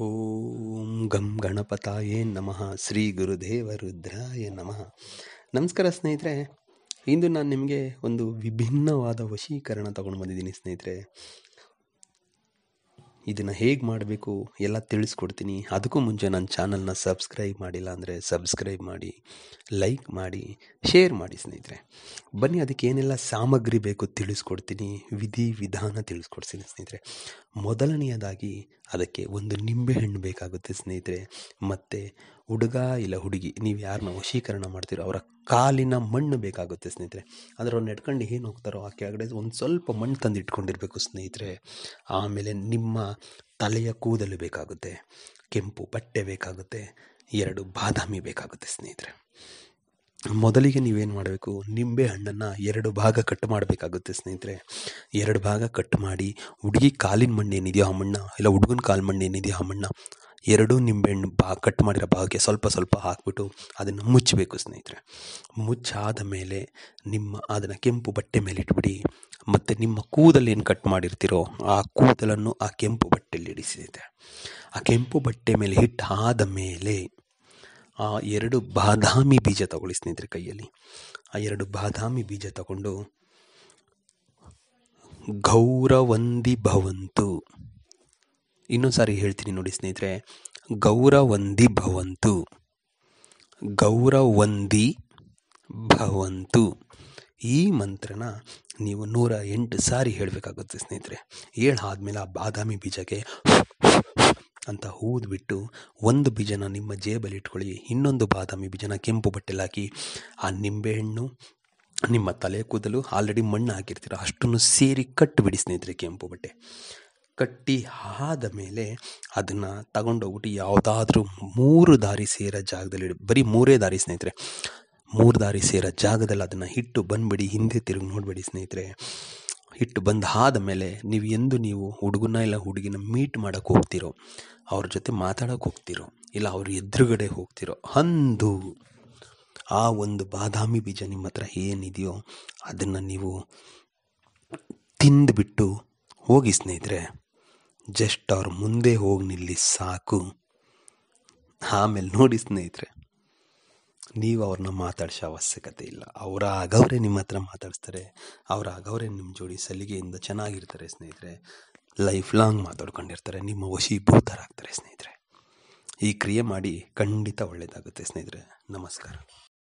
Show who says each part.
Speaker 1: ಓಂ ಗಂ ಗಣಪತಾಯೇ ನಮಃ. ಶ್ರೀ ಗುರುದೇವ ರುದ್ರಾಯ ನಮಃ. ನಮಸ್ಕಾರ ಸ್ನೇಹಿತರೆ, ಇಂದು ನಾನು ನಿಮಗೆ ಒಂದು ವಿಭಿನ್ನವಾದ ವಶೀಕರಣ ತಗೊಂಡು ಬಂದಿದ್ದೀನಿ ಸ್ನೇಹಿತರೆ. ಇದನ್ನು ಹೇಗೆ ಮಾಡಬೇಕು ಎಲ್ಲ ತಿಳಿಸ್ಕೊಡ್ತೀನಿ. ಅದಕ್ಕೂ ಮುಂಚೆ ನನ್ನ ಚಾನಲ್ನ ಸಬ್ಸ್ಕ್ರೈಬ್ ಮಾಡಿಲ್ಲ ಅಂದರೆ ಸಬ್ಸ್ಕ್ರೈಬ್ ಮಾಡಿ, ಲೈಕ್ ಮಾಡಿ, ಶೇರ್ ಮಾಡಿ ಸ್ನೇಹಿತರೆ. ಬನ್ನಿ ಅದಕ್ಕೆ ಏನೆಲ್ಲ ಸಾಮಗ್ರಿ ಬೇಕು ತಿಳಿಸ್ಕೊಡ್ತೀನಿ, ವಿಧಿ ವಿಧಾನ ತಿಳಿಸ್ಕೊಡ್ತೀನಿ ಸ್ನೇಹಿತರೆ. ಮೊದಲನೆಯದಾಗಿ ಅದಕ್ಕೆ ಒಂದು ನಿಂಬೆಹಣ್ಣು ಬೇಕಾಗುತ್ತೆ ಸ್ನೇಹಿತರೆ. ಮತ್ತು ಹುಡುಗ ಇಲ್ಲ ಹುಡುಗಿ, ನೀವು ಯಾರನ್ನ ವಶೀಕರಣ ಮಾಡ್ತೀರೋ ಅವರ ಕಾಲಿನ ಮಣ್ಣು ಬೇಕಾಗುತ್ತೆ ಸ್ನೇಹಿತರೆ. ಅದರ ಅವ್ರು ನೆಟ್ಕೊಂಡು ಏನು ಹೋಗ್ತಾರೋ ಆ ಕೆಳಗಡೆ ಒಂದು ಸ್ವಲ್ಪ ಮಣ್ಣು ತಂದು ಇಟ್ಕೊಂಡಿರಬೇಕು ಸ್ನೇಹಿತರೆ. ಆಮೇಲೆ ನಿಮ್ಮ ತಲೆಯ ಕೂದಲು ಬೇಕಾಗುತ್ತೆ, ಕೆಂಪು ಬಟ್ಟೆ ಬೇಕಾಗುತ್ತೆ, ಎರಡು ಬಾದಾಮಿ ಬೇಕಾಗುತ್ತೆ ಸ್ನೇಹಿತರೆ. ಮೊದಲಿಗೆ ನೀವೇನು ಮಾಡಬೇಕು, ನಿಂಬೆ ಹಣ್ಣನ್ನು ಎರಡು ಭಾಗ ಕಟ್ ಮಾಡಬೇಕಾಗುತ್ತೆ ಸ್ನೇಹಿತರೆ. ಎರಡು ಭಾಗ ಕಟ್ ಮಾಡಿ ಹುಡುಗಿ ಕಾಲಿನ ಮಣ್ಣು ಏನಿದೆಯೋ ಆ ಮಣ್ಣು, ಇಲ್ಲ ಹುಡುಗನ ಕಾಲು ಮಣ್ಣು ಏನಿದೆಯೋ ಆ ಮಣ್ಣ ಎರಡೂ ನಿಂಬೆಹಣ್ಣು ಬಾ, ಕಟ್ ಮಾಡಿರೋ ಭಾಗಕ್ಕೆ ಸ್ವಲ್ಪ ಸ್ವಲ್ಪ ಹಾಕ್ಬಿಟ್ಟು ಅದನ್ನು ಮುಚ್ಚಬೇಕು ಸ್ನೇಹಿತರೆ. ಮುಚ್ಚಾದ ಮೇಲೆ ನಿಮ್ಮ ಅದನ್ನು ಕೆಂಪು ಬಟ್ಟೆ ಮೇಲೆ ಇಟ್ಬಿಡಿ. ಮತ್ತು ನಿಮ್ಮ ಕೂದಲೇನು ಕಟ್ ಮಾಡಿರ್ತೀರೋ ಆ ಕೂದಲನ್ನು ಆ ಕೆಂಪು ಬಟ್ಟೆಯಲ್ಲಿ ಇಡಿಸಿದೆ ಆ ಕೆಂಪು ಬಟ್ಟೆ ಮೇಲೆ ಹಿಟ್ಟು ಆದ ಮೇಲೆ ಆ ಎರಡು ಬಾದಾಮಿ ಬೀಜ ತಗೊಳ್ಳಿ ಸ್ನೇಹಿತರೆ ಕೈಯಲ್ಲಿ. ಆ ಎರಡು ಬಾದಾಮಿ ಬೀಜ ತಗೊಂಡು ಗೌರವಂದಿ ಭವಂತು ಇನ್ನೊಂದು ಸಾರಿ ಹೇಳ್ತೀನಿ ನೋಡಿ ಸ್ನೇಹಿತರೆ, ಗೌರವಂದಿ ಭವಂತು. ಗೌರವಂದಿ ಭವಂತು. ಈ ಮಂತ್ರನ ನೀವು ನೂರ ಎಂಟು ಸಾರಿ ಹೇಳಬೇಕಾಗುತ್ತೆ ಸ್ನೇಹಿತರೆ. ಹೇಳಾದ್ಮೇಲೆ ಆ ಬಾದಾಮಿ ಬೀಜಕ್ಕೆ ಅಂತ ಹೂದ್ಬಿಟ್ಟು ಒಂದು ಬೀಜನ ನಿಮ್ಮ ಜೇಬಲ್ಲಿ ಇಟ್ಕೊಳ್ಳಿ ಇನ್ನೊಂದು ಬಾದಾಮಿ ಬೀಜನ ಕೆಂಪು ಬಟ್ಟೆಲಿ ಹಾಕಿ, ಆ ನಿಂಬೆಹಣ್ಣು, ನಿಮ್ಮ ತಲೆ ಕೂದಲು, ಆಲ್ರೆಡಿ ಮಣ್ಣು ಹಾಕಿರ್ತೀರ, ಅಷ್ಟನ್ನು ಸೇರಿ ಕಟ್ಟಿಬಿಡಿ ಸ್ನೇಹಿತರೆ ಕೆಂಪು ಬಟ್ಟೆ. ಕಟ್ಟಿ ಆದ ಮೇಲೆ ಅದನ್ನು ತಗೊಂಡೋಗ್ಬಿಟ್ಟು ಯಾವುದಾದ್ರೂ ಮೂರು ದಾರಿ ಸೇರೋ ಜಾಗದಲ್ಲಿ ಬರೀ ಮೂರೇ ದಾರಿ ಸ್ನೇಹಿತರೆ. ಮೂರು ದಾರಿ ಸೇರೋ ಜಾಗದಲ್ಲಿ ಅದನ್ನು ಹಿಟ್ಟು ಬಂದ್ಬಿಡಿ, ಹಿಂದೆ ತಿರುಗಿ ನೋಡಬೇಡಿ ಸ್ನೇಹಿತರೆ. ಹಿಟ್ಟು ಬಂದು ಆದ ಮೇಲೆ ನೀವು ಎಂದು ನೀವು ಹುಡುಗನ ಇಲ್ಲ ಹುಡುಗಿನ ಮೀಟ್ ಮಾಡೋಕ್ಕೆ ಹೋಗ್ತಿರೋ, ಅವ್ರ ಜೊತೆ ಮಾತಾಡೋಕೆ ಹೋಗ್ತಿರೋ, ಇಲ್ಲ ಅವ್ರ ಎದುರುಗಡೆ ಹೋಗ್ತಿರೋ ಅಂದು ಆ ಒಂದು ಬಾದಾಮಿ ಬೀಜ ನಿಮ್ಮ ಹತ್ರ ಏನಿದೆಯೋ ಅದನ್ನು ನೀವು ತಿಂದುಬಿಟ್ಟು ಹೋಗಿ ಸ್ನೇಹಿತರೆ. ಜಸ್ಟ್ ಅವ್ರ ಮುಂದೆ ಹೋಗಿ ನಿಲ್ಲಿ ಸಾಕು. ಆಮೇಲೆ ನೋಡಿ ಸ್ನೇಹಿತರೆ, ನೀವು ಅವ್ರನ್ನ ಮಾತಾಡ್ಸೋ ಅವಶ್ಯಕತೆ ಇಲ್ಲ. ಅವರ ಆಗವರೇ ನಿಮ್ಮ ಹತ್ರ ಮಾತಾಡಿಸ್ತಾರೆ, ಅವರ ಆಗವರೇ ನಿಮ್ಮ ಜೋಡಿ ಸಲಿಗೆಯಿಂದ ಚೆನ್ನಾಗಿರ್ತಾರೆ ಸ್ನೇಹಿತರೆ. ಲೈಫ್ ಲಾಂಗ್ ಮಾತಾಡ್ಕೊಂಡಿರ್ತಾರೆ, ನಿಮ್ಮ ವಶೀಭೂತರಾಗ್ತಾರೆ ಸ್ನೇಹಿತರೆ. ಈ ಕ್ರಿಯೆ ಮಾಡಿ ಖಂಡಿತ ಒಳ್ಳೆಯದಾಗುತ್ತೆ ಸ್ನೇಹಿತರೆ. ನಮಸ್ಕಾರ.